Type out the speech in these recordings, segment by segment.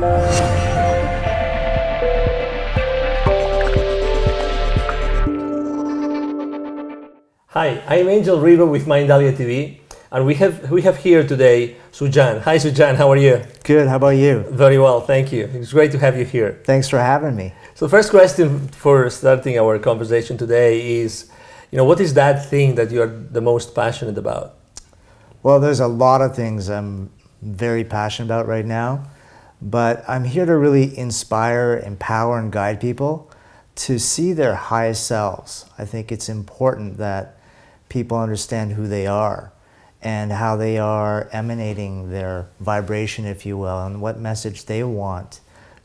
Hi, I'm Angel Ribo with Mindalia TV, and we have we have here today Sujon. Hi, Sujon. How are you? Good. How about you? Very well, thank you. It's great to have you here. Thanks for having me. So, first question for starting our conversation today is, you know, what is that thing that you are the most passionate about? Well, there's a lot of things I'm very passionate about right now, but I'm here to really inspire, empower, and guide people to see their highest selves. I think it's important that people understand who they are and how they are emanating their vibration, if you will, and what message they want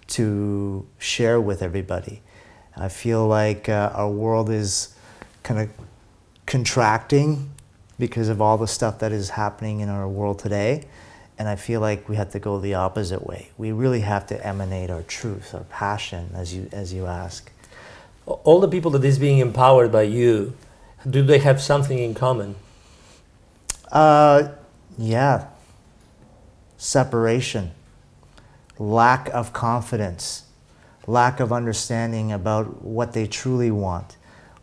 to share with everybody. I feel like uh, our world is kind of contracting because of all the stuff that is happening in our world today. And I feel like we have to go the opposite way. We really have to emanate our truth, our passion, as you, as you ask. All the people that is being empowered by you, do they have something in common? Uh, yeah. Separation, lack of confidence, lack of understanding about what they truly want.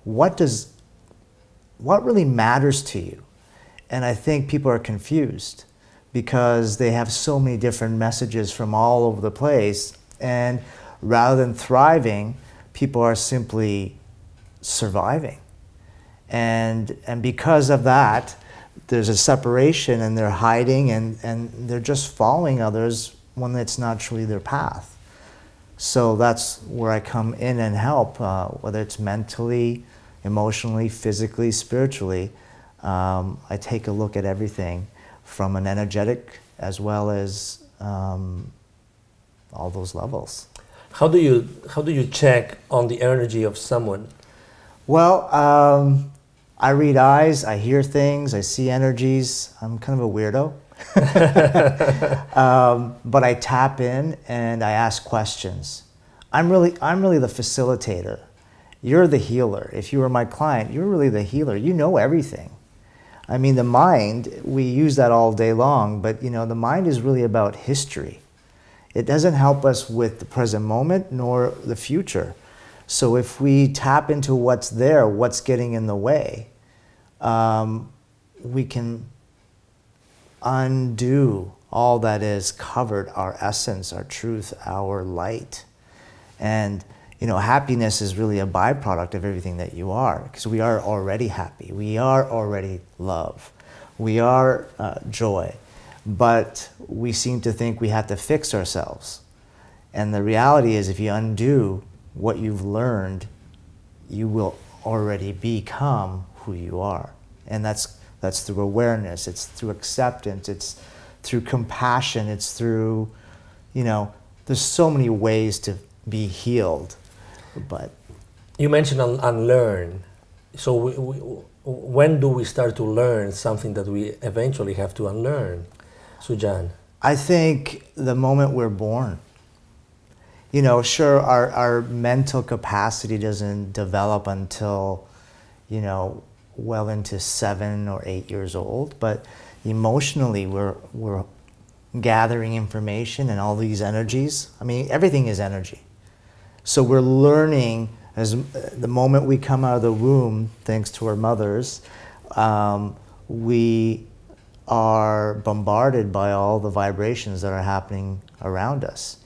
What does, what really matters to you? And I think people are confused because they have so many different messages from all over the place. And rather than thriving, people are simply surviving. And, and because of that, there's a separation and they're hiding and, and they're just following others when it's not truly their path. So that's where I come in and help, uh, whether it's mentally, emotionally, physically, spiritually. Um, I take a look at everything from an energetic as well as um, all those levels. How do you how do you check on the energy of someone? Well, um, I read eyes, I hear things, I see energies. I'm kind of a weirdo. um, but I tap in and I ask questions. I'm really, I'm really the facilitator. You're the healer. If you were my client, you're really the healer. You know everything. I mean, the mind, we use that all day long, but you know, the mind is really about history. It doesn't help us with the present moment nor the future. So if we tap into what's there, what's getting in the way, um, we can undo all that is covered our essence, our truth, our light. And you know, happiness is really a byproduct of everything that you are because we are already happy. We are already love. We are uh, joy. But we seem to think we have to fix ourselves. And the reality is, if you undo what you've learned, you will already become who you are. And that's, that's through awareness, it's through acceptance, it's through compassion, it's through, you know, there's so many ways to be healed. But you mentioned un unlearn. So we, we, when do we start to learn something that we eventually have to unlearn, Sujon? I think the moment we're born you know, sure, our, our mental capacity doesn't develop until, you know, well into seven or eight years old, but emotionally we're, we're gathering information and all these energies. I mean, everything is energy. So we're learning as the moment we come out of the womb, thanks to our mothers, um, we are bombarded by all the vibrations that are happening around us.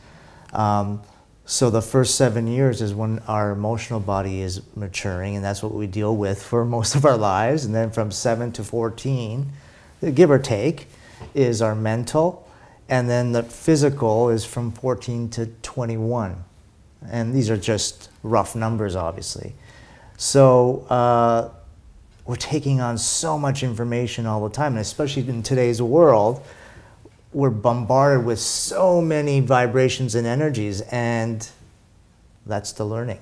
Um, so the first seven years is when our emotional body is maturing, and that's what we deal with for most of our lives. And then from seven to 14, give or take, is our mental. And then the physical is from 14 to 21. And these are just rough numbers, obviously. So uh, we're taking on so much information all the time, and especially in today's world, we're bombarded with so many vibrations and energies, and that's the learning.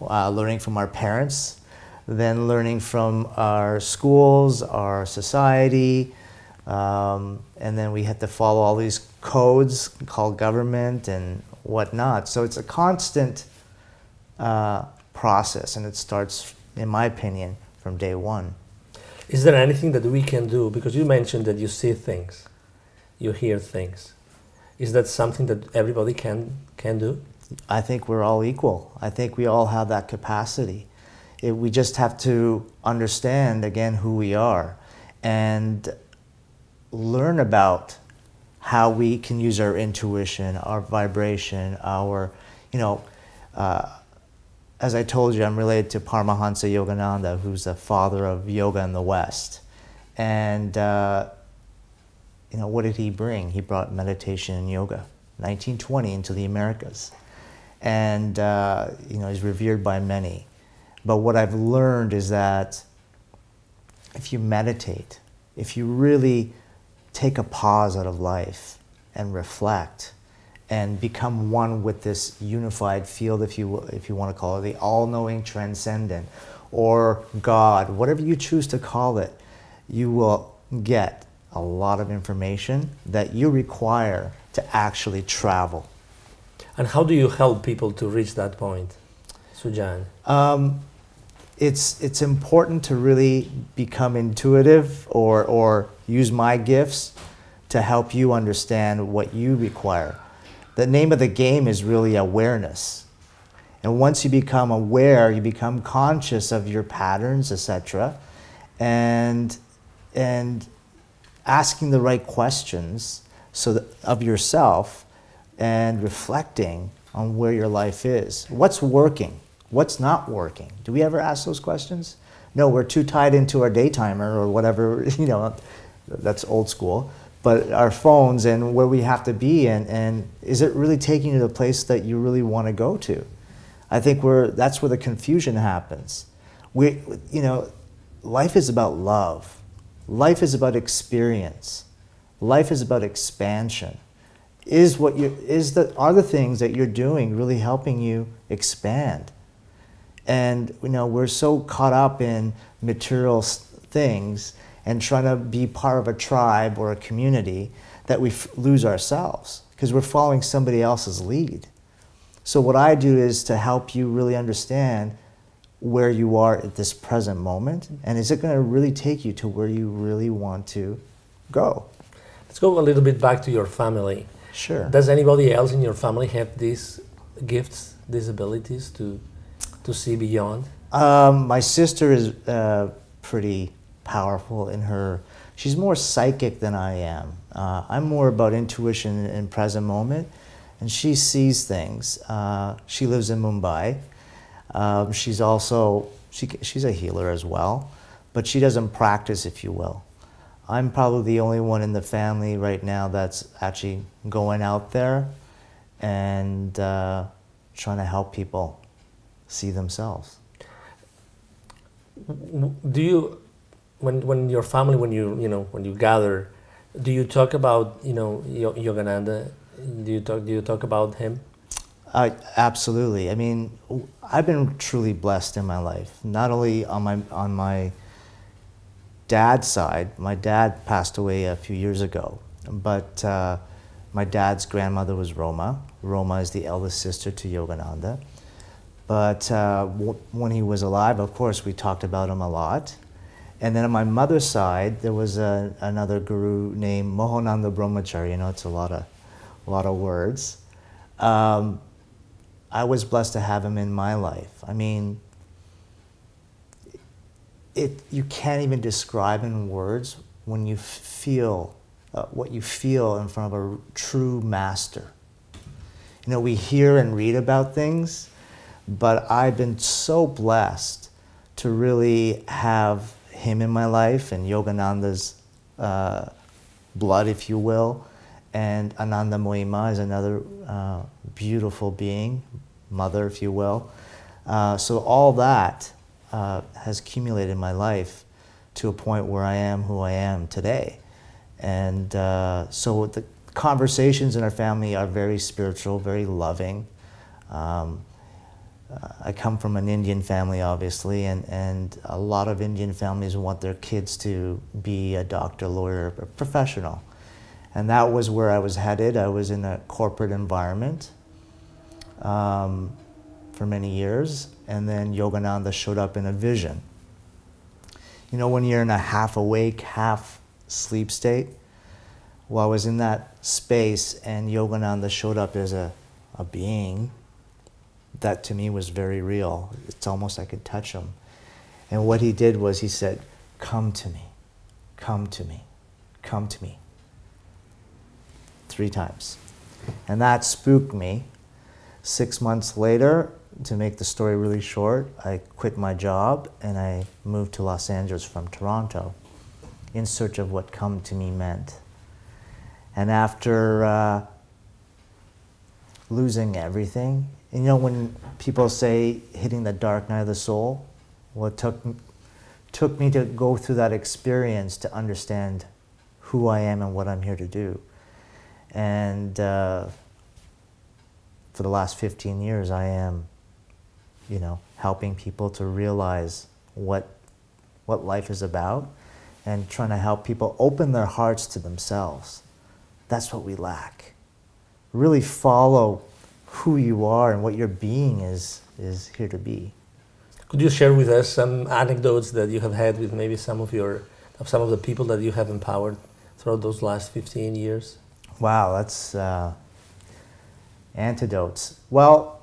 Uh, learning from our parents, then learning from our schools, our society, um, and then we have to follow all these codes called government and whatnot. So it's a constant uh, process, and it starts, in my opinion, from day one. Is there anything that we can do? Because you mentioned that you see things you hear things. Is that something that everybody can can do? I think we're all equal. I think we all have that capacity. It, we just have to understand again who we are and learn about how we can use our intuition, our vibration, our, you know, uh, as I told you, I'm related to Paramahansa Yogananda, who's the father of yoga in the West. And, uh, you know, what did he bring? He brought meditation and yoga, 1920 into the Americas. And, uh, you know, he's revered by many. But what I've learned is that if you meditate, if you really take a pause out of life and reflect and become one with this unified field, if you, if you want to call it, the all knowing transcendent or God, whatever you choose to call it, you will get a lot of information that you require to actually travel. And how do you help people to reach that point, Sujon? Um, it's it's important to really become intuitive or or use my gifts to help you understand what you require. The name of the game is really awareness. And once you become aware, you become conscious of your patterns, etc. And and asking the right questions so that, of yourself and reflecting on where your life is. What's working? What's not working? Do we ever ask those questions? No, we're too tied into our daytimer or whatever, you know, that's old school. But our phones and where we have to be, and, and is it really taking you to the place that you really want to go to? I think we're, that's where the confusion happens. We, you know, life is about love. Life is about experience. Life is about expansion. Is what you is the are the things that you're doing really helping you expand? And you know, we're so caught up in material things and trying to be part of a tribe or a community that we lose ourselves because we're following somebody else's lead. So what I do is to help you really understand where you are at this present moment and is it going to really take you to where you really want to go. Let's go a little bit back to your family. Sure. Does anybody else in your family have these gifts, these abilities to to see beyond? Um, my sister is uh, pretty powerful in her. She's more psychic than I am. Uh, I'm more about intuition and present moment, and she sees things. Uh, she lives in Mumbai. Um, she's also she, she's a healer as well, but she doesn't practice, if you will. I'm probably the only one in the family right now that's actually going out there and uh, trying to help people see themselves. Do you, when, when your family, when you, you know, when you gather, do you talk about, you know, Yogananda? Do you talk, do you talk about him? Uh, absolutely. I mean, I've been truly blessed in my life. Not only on my on my dad's side, my dad passed away a few years ago, but uh, my dad's grandmother was Roma. Roma is the eldest sister to Yogananda. But uh, when he was alive, of course, we talked about him a lot. And then on my mother's side, there was a, another guru named Mohananda Brahmachari. You know, it's a lot of, a lot of words. Um, I was blessed to have him in my life. I mean, it, you can't even describe in words when you feel uh, what you feel in front of a true master. You know, we hear and read about things, but I've been so blessed to really have him in my life and Yogananda's uh, blood, if you will. And Anandamayi Ma is another uh, beautiful being, mother, if you will. Uh, so all that uh, has accumulated in my life to a point where I am who I am today. And uh, so the conversations in our family are very spiritual, very loving. Um, I come from an Indian family, obviously, and, and a lot of Indian families want their kids to be a doctor, lawyer, a professional. And that was where I was headed. I was in a corporate environment um, for many years, and then Yogananda showed up in a vision. You know, when you're in a half awake, half sleep state, well, I was in that space and Yogananda showed up as a, a being, that to me was very real. It's almost I could touch him. And what he did was he said, Come to me, come to me, come to me. Three times. And that spooked me. Six months later, to make the story really short, I quit my job and I moved to Los Angeles from Toronto in search of what come to me meant. And after uh, losing everything, you know, when people say hitting the dark night of the soul, well, it took, took me to go through that experience to understand who I am and what I'm here to do. And uh, for the last 15 years, I am, you know, helping people to realize what, what life is about and trying to help people open their hearts to themselves. That's what we lack. Really follow who you are and what your being is, is here to be. Could you share with us some anecdotes that you have had with maybe some of your of some of the people that you have empowered throughout those last 15 years? Wow, that's uh, antidotes. Well,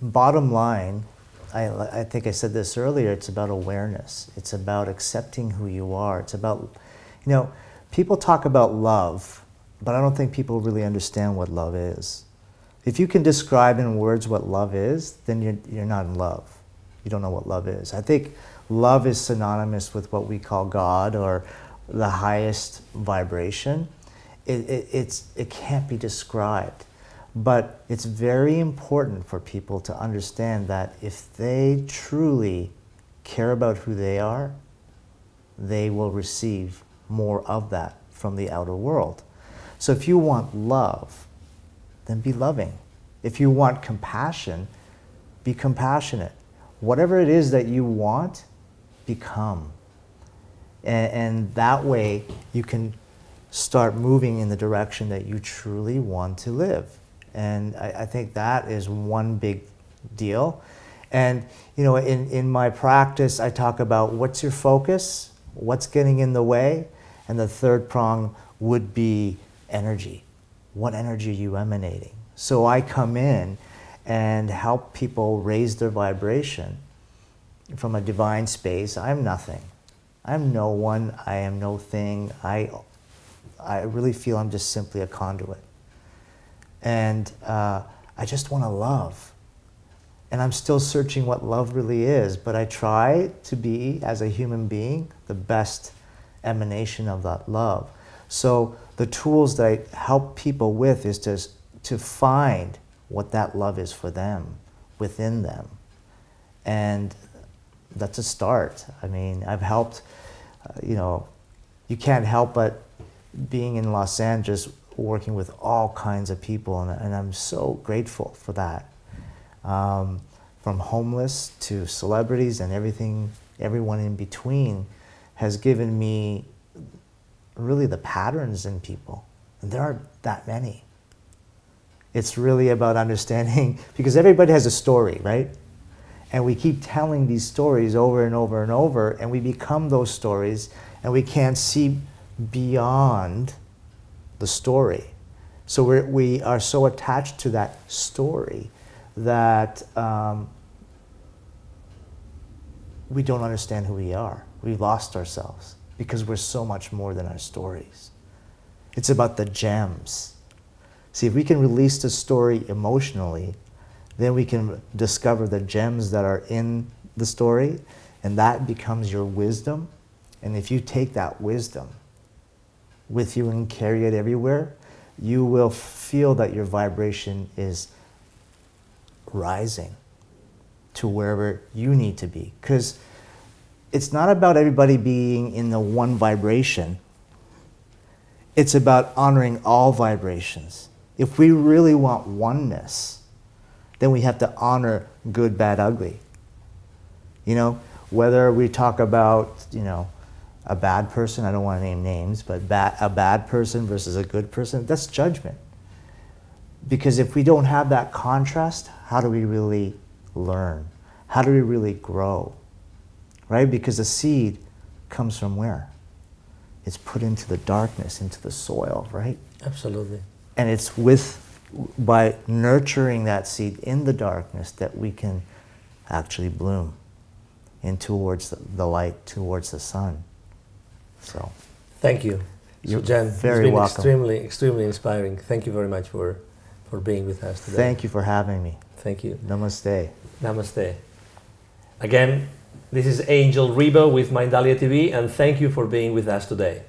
bottom line, I, I think I said this earlier, it's about awareness. It's about accepting who you are. It's about, you know, people talk about love, but I don't think people really understand what love is. If you can describe in words what love is, then you're, you're not in love. You don't know what love is. I think love is synonymous with what we call God or the highest vibration. It, it, it's, it can't be described. But it's very important for people to understand that if they truly care about who they are, they will receive more of that from the outer world. So if you want love, then be loving. If you want compassion, be compassionate. Whatever it is that you want, become. And, and, that way you can start moving in the direction that you truly want to live. And I, I think that is one big deal. And you know, in, in my practice, I talk about what's your focus, what's getting in the way, and the third prong would be energy. What energy are you emanating? So I come in and help people raise their vibration from a divine space. I'm nothing. I'm no one. I am no thing. I, I really feel I'm just simply a conduit. And uh, I just want to love. And I'm still searching what love really is, but I try to be, as a human being, the best emanation of that love. So the tools that I help people with is to to find what that love is for them within them. And that's a start. I mean, I've helped, uh, you know, you can't help but being in Los Angeles working with all kinds of people, and, and I'm so grateful for that. Um, from homeless to celebrities and everything, everyone in between has given me really the patterns in people. And there aren't that many. It's really about understanding, because everybody has a story, right? And we keep telling these stories over and over and over, and we become those stories, and we can't see beyond the story. So we're, we are so attached to that story that um, we don't understand who we are. We've lost ourselves because we're so much more than our stories. It's about the gems See, if we can release the story emotionally, then we can discover the gems that are in the story, and that becomes your wisdom. And if you take that wisdom with you and carry it everywhere, you will feel that your vibration is rising to wherever you need to be. Because it's not about everybody being in the one vibration, it's about honoring all vibrations. If we really want oneness, then we have to honor good, bad, ugly. You know, whether we talk about, you know, a bad person, I don't want to name names, but a bad person versus a good person, that's judgment. Because if we don't have that contrast, how do we really learn? How do we really grow? Right? Because the seed comes from where? it's put into the darkness, into the soil, right? Absolutely. And it's with, by nurturing that seed in the darkness that we can actually bloom in towards the, light, towards the sun. So, Thank you. You're so Jen, very it's been welcome. extremely, extremely inspiring. Thank you very much for, for being with us today. thank you for having me. Thank you. Namaste. Namaste. Again, this is Angel Ribo with Mindalia TV, and thank you for being with us today.